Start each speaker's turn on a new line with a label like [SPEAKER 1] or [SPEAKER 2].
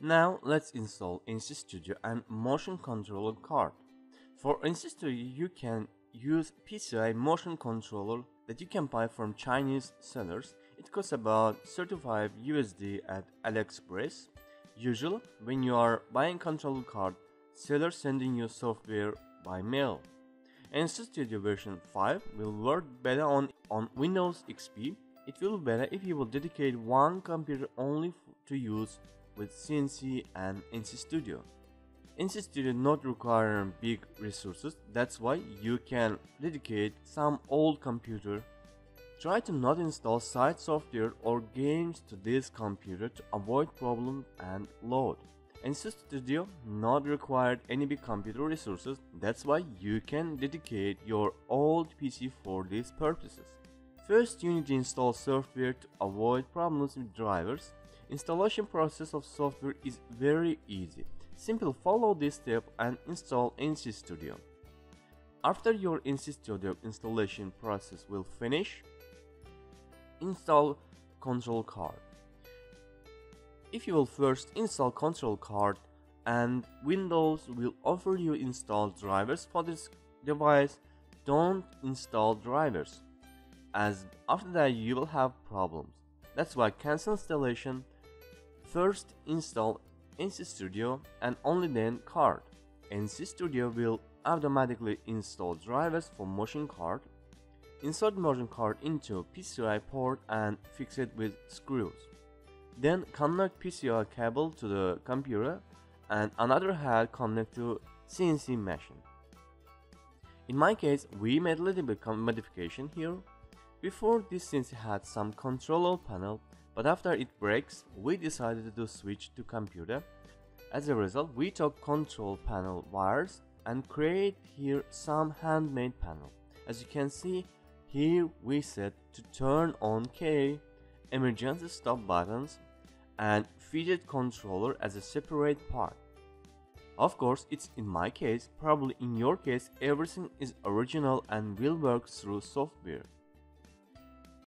[SPEAKER 1] Now let's install NC Studio and motion controller card. For NC Studio you can use PCI motion controller that you can buy from Chinese sellers. It costs about 35 USD at AliExpress. Usually when you are buying controller card, seller sending you software by mail. NC Studio version 5 will work better on, on Windows XP. It will be better if you will dedicate one computer only to use with CNC and NC Studio. NC Studio not requiring big resources, that's why you can dedicate some old computer. Try to not install side software or games to this computer to avoid problem and load. NC Studio not required any big computer resources, that's why you can dedicate your old PC for these purposes. First you need to install software to avoid problems with drivers. Installation process of software is very easy. Simply follow this step and install NC Studio. After your NC Studio installation process will finish, install control card. If you will first install control card and Windows will offer you install drivers for this device, don't install drivers as after that you will have problems. That's why cancel installation First install NC Studio and only then card. NC Studio will automatically install drivers for motion card. Insert motion card into PCI port and fix it with screws. Then connect PCI cable to the computer and another head connect to CNC machine. In my case, we made a little bit modification here. Before this CNC had some controller panel but after it breaks, we decided to switch to computer. As a result, we took control panel wires and create here some handmade panel. As you can see, here we set to turn on K, emergency stop buttons, and fidget controller as a separate part. Of course, it's in my case, probably in your case, everything is original and will work through software.